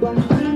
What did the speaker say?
Bye.